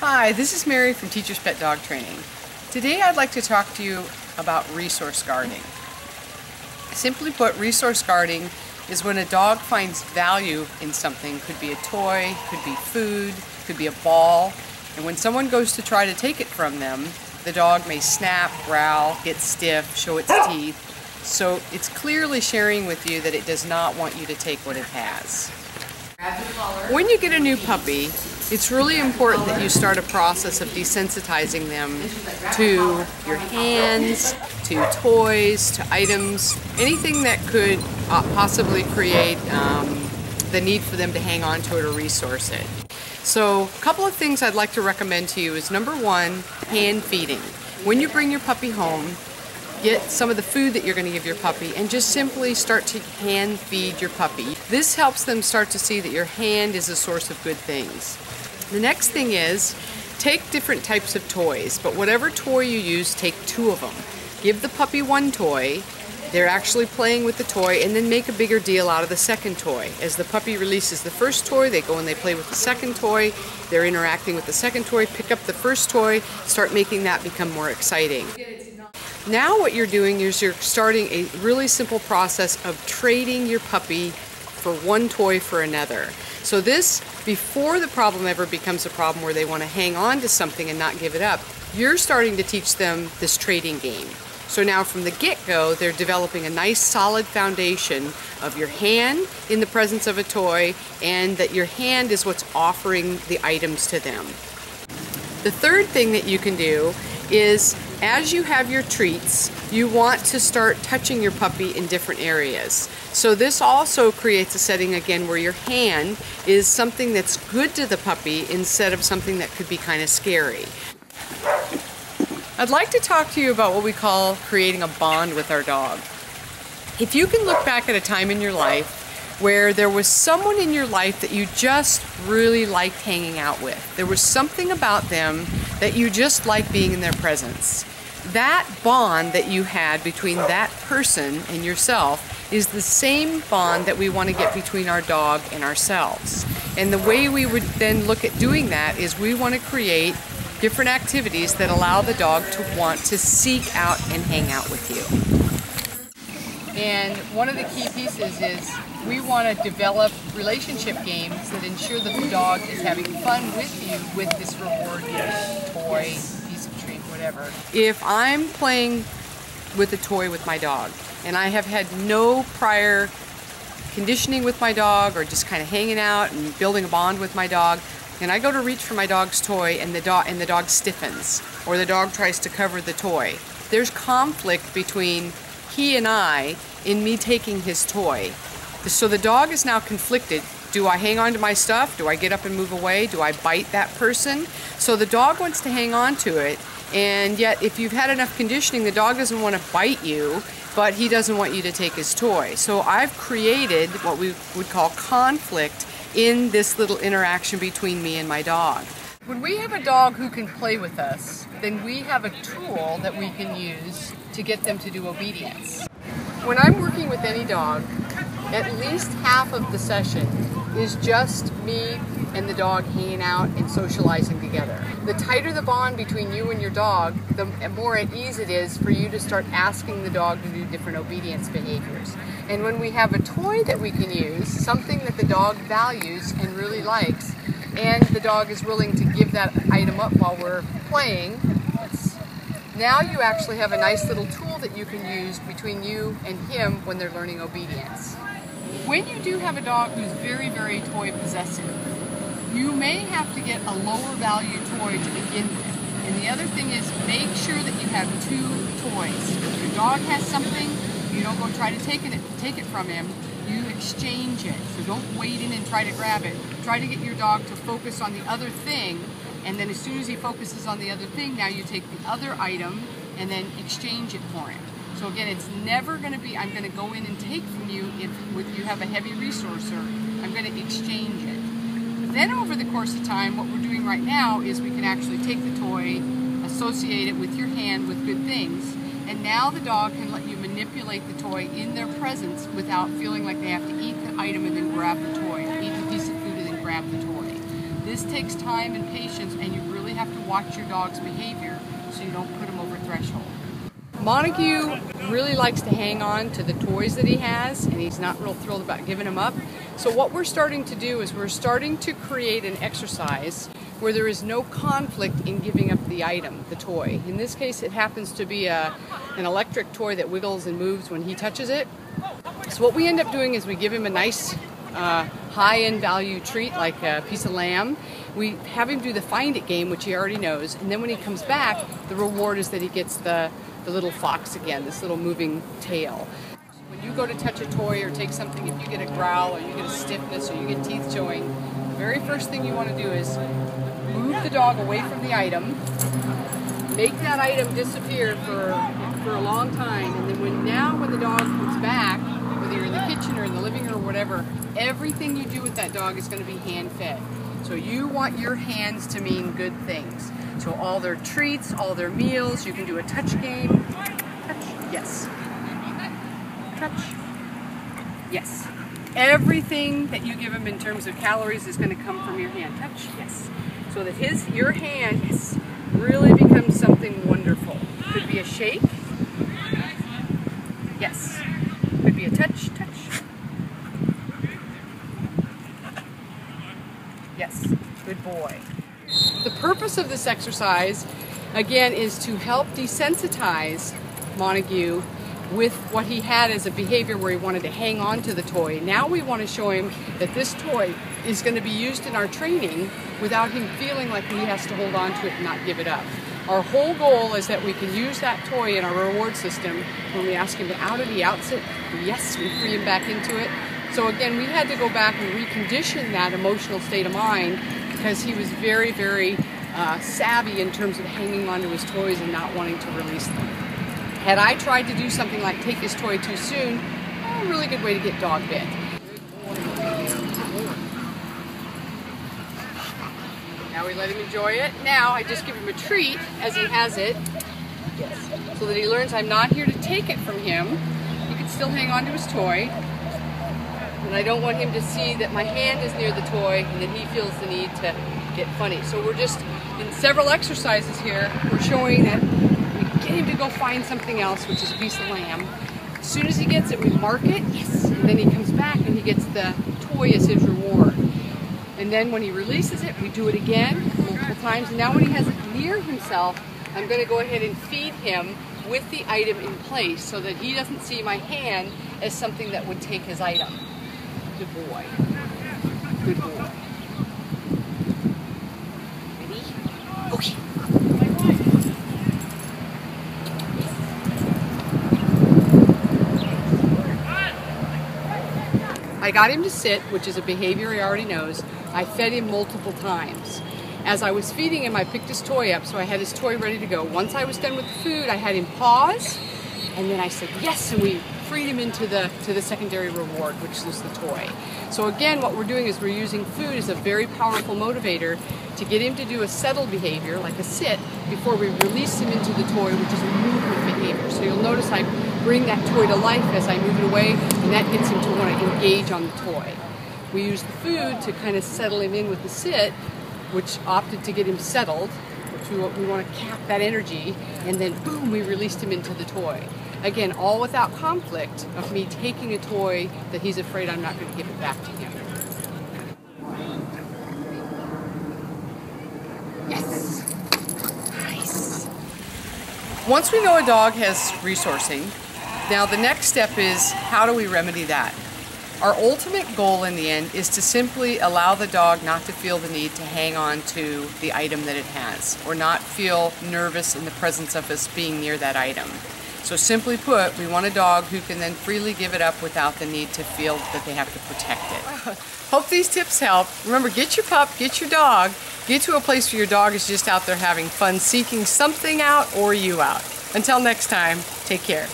Hi, this is Mary from Teacher's Pet Dog Training. Today I'd like to talk to you about resource guarding. Simply put, resource guarding is when a dog finds value in something, could be a toy, could be food, could be a ball, and when someone goes to try to take it from them, the dog may snap, growl, get stiff, show its teeth, so it's clearly sharing with you that it does not want you to take what it has. When you get a new puppy, it's really important that you start a process of desensitizing them to your hands, to toys, to items, anything that could uh, possibly create um, the need for them to hang on to it or resource it. So a couple of things I'd like to recommend to you is number one, hand feeding. When you bring your puppy home, get some of the food that you're going to give your puppy and just simply start to hand feed your puppy. This helps them start to see that your hand is a source of good things. The next thing is take different types of toys, but whatever toy you use, take two of them. Give the puppy one toy, they're actually playing with the toy, and then make a bigger deal out of the second toy. As the puppy releases the first toy, they go and they play with the second toy, they're interacting with the second toy, pick up the first toy, start making that become more exciting. Now what you're doing is you're starting a really simple process of trading your puppy for one toy for another. So this, before the problem ever becomes a problem where they want to hang on to something and not give it up, you're starting to teach them this trading game. So now from the get-go, they're developing a nice solid foundation of your hand in the presence of a toy and that your hand is what's offering the items to them. The third thing that you can do is as you have your treats, you want to start touching your puppy in different areas. So this also creates a setting again where your hand is something that's good to the puppy instead of something that could be kind of scary. I'd like to talk to you about what we call creating a bond with our dog. If you can look back at a time in your life where there was someone in your life that you just really liked hanging out with. There was something about them that you just liked being in their presence. That bond that you had between that person and yourself is the same bond that we want to get between our dog and ourselves. And the way we would then look at doing that is we want to create different activities that allow the dog to want to seek out and hang out with you. And one of the key pieces is we want to develop relationship games that ensure that the dog is having fun with you with this reward toy, piece of treat, whatever. If I'm playing with a toy with my dog and I have had no prior conditioning with my dog or just kind of hanging out and building a bond with my dog, and I go to reach for my dog's toy and the dog and the dog stiffens or the dog tries to cover the toy. There's conflict between he and I in me taking his toy. So the dog is now conflicted. Do I hang on to my stuff? Do I get up and move away? Do I bite that person? So the dog wants to hang on to it. And yet, if you've had enough conditioning, the dog doesn't want to bite you, but he doesn't want you to take his toy. So I've created what we would call conflict in this little interaction between me and my dog. When we have a dog who can play with us, then we have a tool that we can use to get them to do obedience. When I'm working with any dog, at least half of the session is just me and the dog hanging out and socializing together. The tighter the bond between you and your dog, the more at ease it is for you to start asking the dog to do different obedience behaviors. And when we have a toy that we can use, something that the dog values and really likes, and the dog is willing to give that item up while we're playing, now you actually have a nice little tool that you can use between you and him when they're learning obedience. When you do have a dog who's very, very toy possessive, you may have to get a lower value toy to begin with. And the other thing is make sure that you have two toys. If your dog has something, you don't go try to take it, take it from him, you exchange it. So don't wait in and try to grab it. Try to get your dog to focus on the other thing and then as soon as he focuses on the other thing, now you take the other item and then exchange it for him. So again, it's never going to be, I'm going to go in and take from you if you have a heavy resourcer. I'm going to exchange it. Then over the course of time, what we're doing right now is we can actually take the toy, associate it with your hand with good things, and now the dog can let you manipulate the toy in their presence without feeling like they have to eat the item and then grab the toy, eat the piece of food and then grab the toy. This takes time and patience and you really have to watch your dog's behavior so you don't put them over threshold. Montague really likes to hang on to the toys that he has and he's not real thrilled about giving them up. So what we're starting to do is we're starting to create an exercise where there is no conflict in giving up the item, the toy. In this case it happens to be a, an electric toy that wiggles and moves when he touches it. So what we end up doing is we give him a nice uh, high-end value treat like a piece of lamb. We have him do the find it game, which he already knows, and then when he comes back, the reward is that he gets the, the little fox again, this little moving tail. When you go to touch a toy or take something, if you get a growl or you get a stiffness or you get teeth showing, the very first thing you want to do is move the dog away from the item, make that item disappear for, for a long time, and then when now when the dog comes back, whether you're in the kitchen or in the living room or whatever, everything you do with that dog is going to be hand fed. So you want your hands to mean good things. So all their treats, all their meals, you can do a touch game. Touch, yes. Touch, yes. Everything that you give him in terms of calories is going to come from your hand. Touch, yes. So that his, your hand yes, really becomes something wonderful. Could be a shake. Yes. Could be a touch, touch. Yes, good boy. The purpose of this exercise, again, is to help desensitize Montague with what he had as a behavior where he wanted to hang on to the toy. Now we want to show him that this toy is going to be used in our training without him feeling like he has to hold on to it and not give it up. Our whole goal is that we can use that toy in our reward system when we ask him to out of the outset. Yes, we free him back into it. So again, we had to go back and recondition that emotional state of mind because he was very, very uh, savvy in terms of hanging onto his toys and not wanting to release them. Had I tried to do something like take his toy too soon, a really good way to get dog bit. Now we let him enjoy it. Now I just give him a treat as he has it. So that he learns I'm not here to take it from him. He can still hang on to his toy. And I don't want him to see that my hand is near the toy and that he feels the need to get funny. So we're just, in several exercises here, we're showing that we get him to go find something else, which is a piece of lamb. As soon as he gets it, we mark it, yes, and then he comes back and he gets the toy as his reward. And then when he releases it, we do it again multiple times. And now when he has it near himself, I'm going to go ahead and feed him with the item in place so that he doesn't see my hand as something that would take his item. Good boy. Good boy. Ready? Okay. I got him to sit, which is a behavior he already knows. I fed him multiple times. As I was feeding him, I picked his toy up, so I had his toy ready to go. Once I was done with the food, I had him pause, and then I said yes, and we freed him into the to the secondary reward, which is the toy. So again, what we're doing is we're using food as a very powerful motivator to get him to do a settled behavior, like a sit, before we release him into the toy, which is a movement behavior. So you'll notice I bring that toy to life as I move it away, and that gets him to want to engage on the toy. We use the food to kind of settle him in with the sit, which opted to get him settled, we, we want to cap that energy, and then boom, we released him into the toy. Again, all without conflict of me taking a toy that he's afraid I'm not going to give it back to him. Yes. Nice. Once we know a dog has resourcing, now the next step is how do we remedy that? Our ultimate goal in the end is to simply allow the dog not to feel the need to hang on to the item that it has or not feel nervous in the presence of us being near that item. So simply put, we want a dog who can then freely give it up without the need to feel that they have to protect it. Hope these tips help. Remember, get your pup, get your dog, get to a place where your dog is just out there having fun, seeking something out or you out. Until next time, take care.